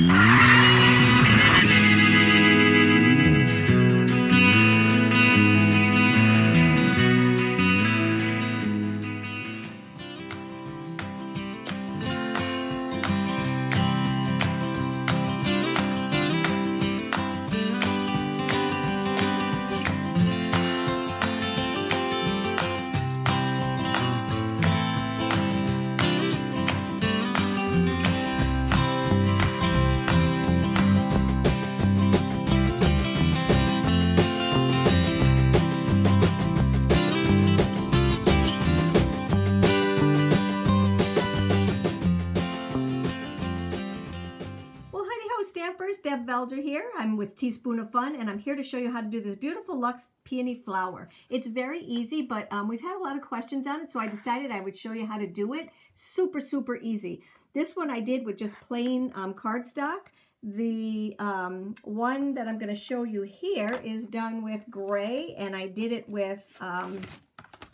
Mm-hmm. Stampers, Deb Valder here. I'm with Teaspoon of Fun, and I'm here to show you how to do this beautiful Luxe Peony Flower. It's very easy, but um, we've had a lot of questions on it, so I decided I would show you how to do it. Super, super easy. This one I did with just plain um, cardstock. The um, one that I'm going to show you here is done with gray, and I did it with um,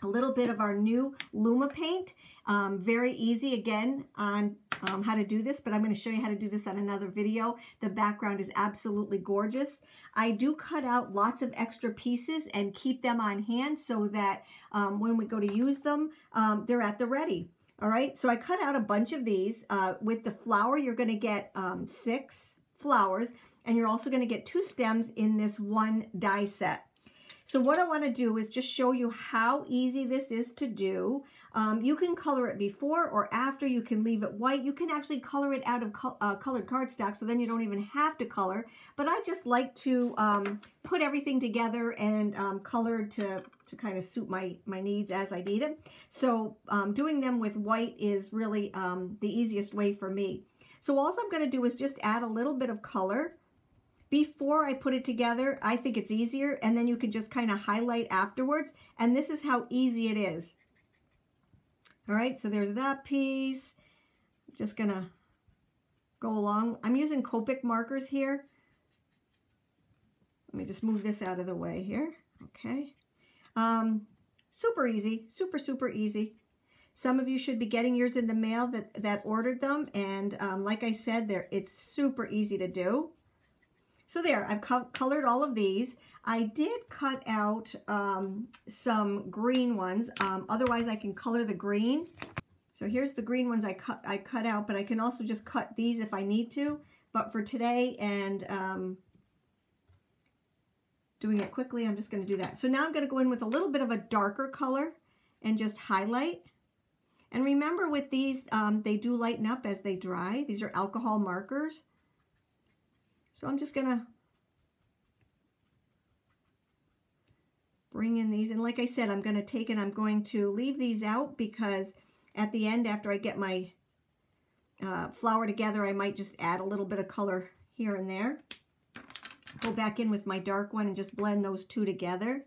a little bit of our new Luma paint. Um, very easy again on um, how to do this, but I'm going to show you how to do this on another video. The background is absolutely gorgeous. I do cut out lots of extra pieces and keep them on hand so that um, when we go to use them, um, they're at the ready. All right, so I cut out a bunch of these. Uh, with the flower, you're going to get um, six flowers, and you're also going to get two stems in this one die set. So what I want to do is just show you how easy this is to do. Um, you can color it before or after. You can leave it white. You can actually color it out of co uh, colored cardstock so then you don't even have to color. But I just like to um, put everything together and um, color to, to kind of suit my, my needs as I need it. So um, doing them with white is really um, the easiest way for me. So all I'm going to do is just add a little bit of color before I put it together. I think it's easier and then you can just kind of highlight afterwards and this is how easy it is. All right, so there's that piece. I'm just to go along. I'm using Copic markers here. Let me just move this out of the way here. Okay. Um, super easy, super, super easy. Some of you should be getting yours in the mail that, that ordered them. And um, like I said, there it's super easy to do. So there, I've co colored all of these. I did cut out um, some green ones. Um, otherwise, I can color the green. So here's the green ones I cut, I cut out, but I can also just cut these if I need to. But for today and um, doing it quickly, I'm just going to do that. So now I'm going to go in with a little bit of a darker color and just highlight. And remember with these, um, they do lighten up as they dry. These are alcohol markers. So I'm just going to bring in these. And like I said, I'm going to take and I'm going to leave these out because at the end, after I get my uh, flower together, I might just add a little bit of color here and there. Go back in with my dark one and just blend those two together.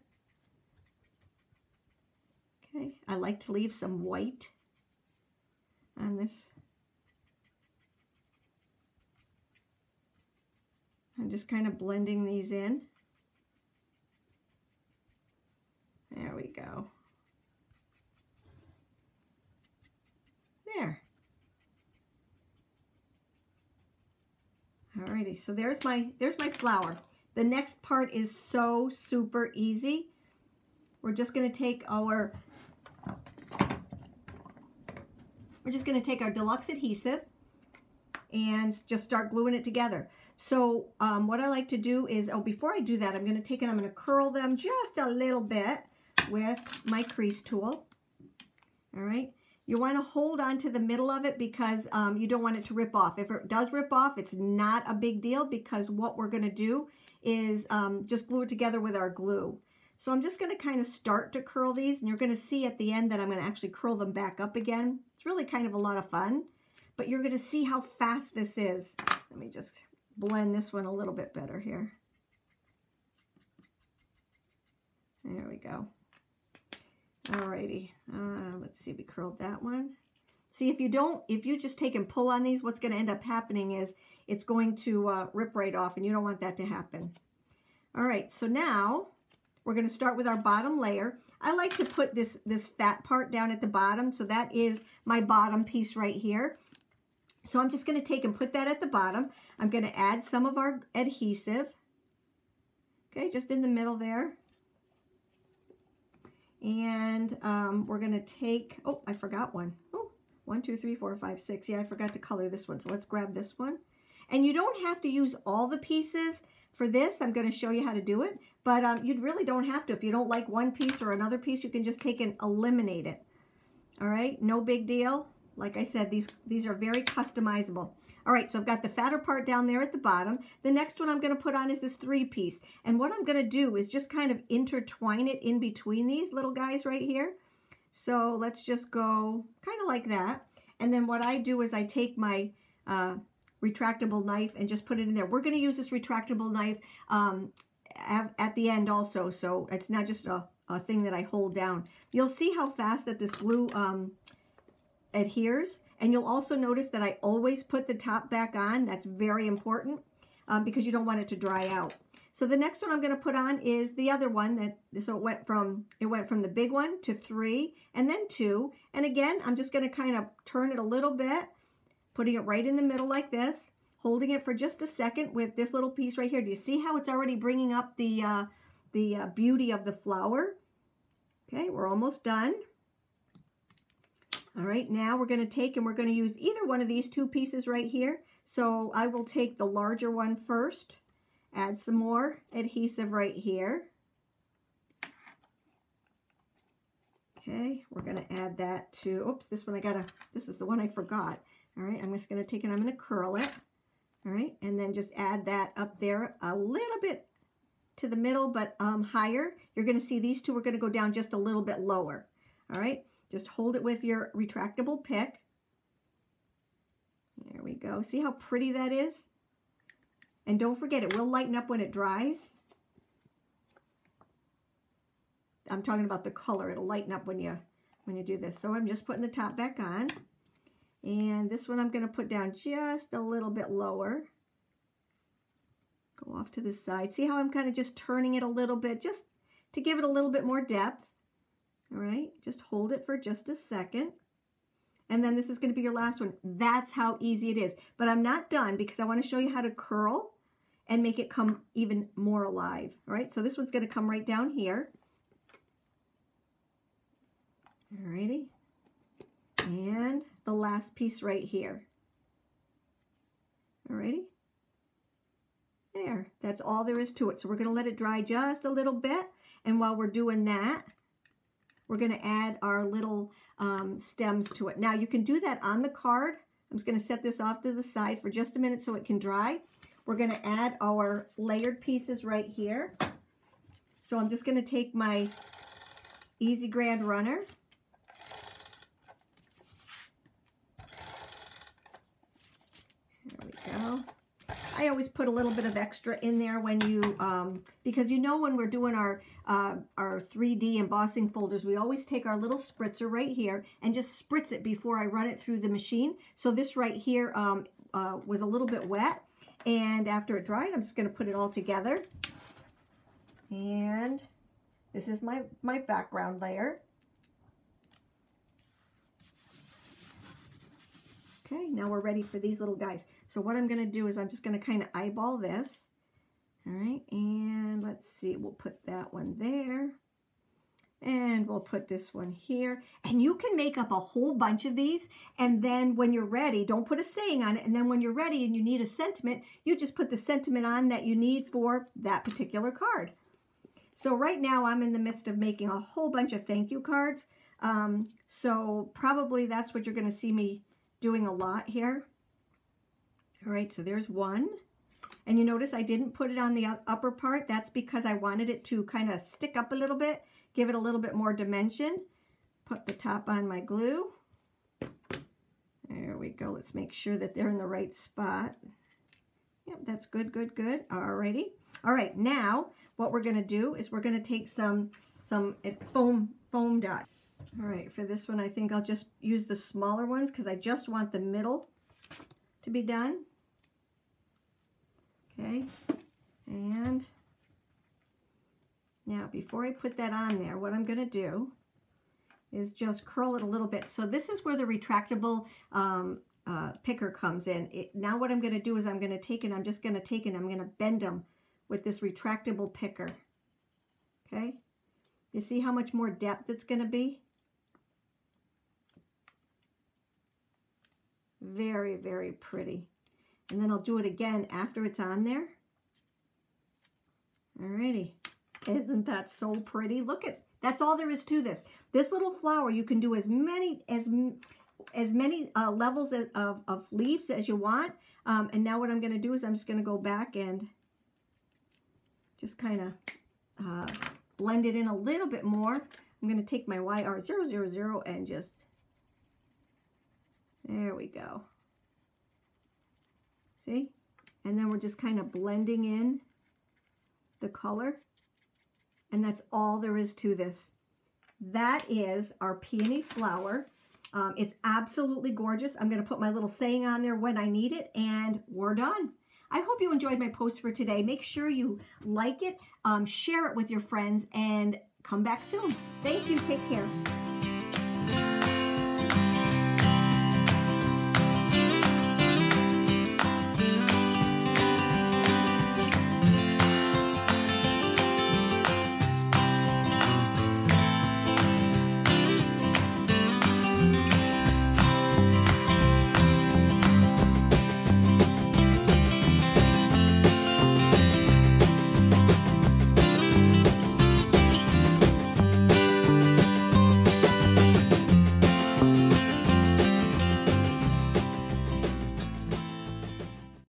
Okay, I like to leave some white on this I'm just kind of blending these in. There we go. There. Alrighty, so there's my there's my flower. The next part is so super easy. We're just going to take our we're just going to take our deluxe adhesive and just start gluing it together. So um, what I like to do is, oh, before I do that, I'm going to take and I'm going to curl them just a little bit with my crease tool. All right. You want to hold on to the middle of it because um, you don't want it to rip off. If it does rip off, it's not a big deal because what we're going to do is um, just glue it together with our glue. So I'm just going to kind of start to curl these and you're going to see at the end that I'm going to actually curl them back up again. It's really kind of a lot of fun, but you're going to see how fast this is. Let me just blend this one a little bit better here. There we go. Alrighty, uh, let's see, we curled that one. See, if you don't, if you just take and pull on these, what's going to end up happening is it's going to uh, rip right off, and you don't want that to happen. All right, so now we're going to start with our bottom layer. I like to put this, this fat part down at the bottom, so that is my bottom piece right here. So I'm just going to take and put that at the bottom. I'm going to add some of our adhesive. Okay, just in the middle there. And um, we're going to take, oh, I forgot one. Oh, one, two, three, four, five, six. Yeah, I forgot to color this one. So let's grab this one. And you don't have to use all the pieces. For this, I'm going to show you how to do it. But um, you really don't have to. If you don't like one piece or another piece, you can just take and eliminate it. All right, no big deal. Like I said, these, these are very customizable. All right, so I've got the fatter part down there at the bottom. The next one I'm going to put on is this three piece. And what I'm going to do is just kind of intertwine it in between these little guys right here. So let's just go kind of like that. And then what I do is I take my uh, retractable knife and just put it in there. We're going to use this retractable knife um, at, at, the end also, so it's not just a, a, thing that I hold down. You'll see how fast that this glue um, adheres. And you'll also notice that I always put the top back on. That's very important um, because you don't want it to dry out. So the next one I'm going to put on is the other one that so it went from it went from the big one to three and then two. And again, I'm just going to kind of turn it a little bit, putting it right in the middle like this, holding it for just a second with this little piece right here. Do you see how it's already bringing up the uh, the uh, beauty of the flower? Okay, we're almost done. All right, now we're going to take and we're going to use either one of these two pieces right here. So I will take the larger one first, add some more adhesive right here. Okay, we're going to add that to, oops, this one I got to, this is the one I forgot. All right, I'm just going to take it, I'm going to curl it. All right, and then just add that up there a little bit to the middle, but um, higher. You're going to see these two are going to go down just a little bit lower. All right, just hold it with your retractable pick. There we go. See how pretty that is? And don't forget, it will lighten up when it dries. I'm talking about the color. It'll lighten up when you when you do this. So I'm just putting the top back on. And this one I'm going to put down just a little bit lower. Go off to the side. See how I'm kind of just turning it a little bit just to give it a little bit more depth. All right, just hold it for just a second. And then this is going to be your last one. That's how easy it is. But I'm not done because I want to show you how to curl and make it come even more alive. All right, so this one's going to come right down here. All righty. And the last piece right here. All righty. There, that's all there is to it. So we're going to let it dry just a little bit. And while we're doing that, we're going to add our little um, stems to it. Now you can do that on the card. I'm just going to set this off to the side for just a minute so it can dry. We're going to add our layered pieces right here. So I'm just going to take my Easy Grand Runner. There we go. I always put a little bit of extra in there when you, um, because you know when we're doing our, uh, our 3D embossing folders, we always take our little spritzer right here and just spritz it before I run it through the machine. So this right here um, uh, was a little bit wet. And after it dried, I'm just going to put it all together. And this is my, my background layer. Okay, now we're ready for these little guys. So what I'm going to do is I'm just going to kind of eyeball this. All right, and let's see, we'll put that one there. And we'll put this one here. And you can make up a whole bunch of these. And then when you're ready, don't put a saying on it. And then when you're ready and you need a sentiment, you just put the sentiment on that you need for that particular card. So right now I'm in the midst of making a whole bunch of thank you cards. Um, so probably that's what you're going to see me doing a lot here. All right, so there's one. And you notice I didn't put it on the upper part. That's because I wanted it to kind of stick up a little bit, give it a little bit more dimension. Put the top on my glue. There we go. Let's make sure that they're in the right spot. Yep, that's good, good, good. Alrighty. All right, now what we're going to do is we're going to take some some eh, foam foam dot. All right, for this one, I think I'll just use the smaller ones because I just want the middle to be done. Okay, and now before I put that on there, what I'm going to do is just curl it a little bit. So this is where the retractable um, uh, picker comes in. It, now what I'm going to do is I'm going to take and I'm just going to take and I'm going to bend them with this retractable picker. Okay? You see how much more depth it's going to be? Very, very pretty. And then I'll do it again after it's on there. Alrighty. Isn't that so pretty? Look at, that's all there is to this. This little flower, you can do as many, as as many uh, levels of, of, leaves as you want. Um, and now what I'm going to do is I'm just going to go back and just kind of uh, blend it in a little bit more. I'm going to take my YR000 and just, there we go. See? And then we're just kind of blending in the color. And that's all there is to this. That is our peony flower. Um, it's absolutely gorgeous. I'm going to put my little saying on there when I need it, and we're done. I hope you enjoyed my post for today. Make sure you like it, um, share it with your friends, and come back soon. Thank you. Take care.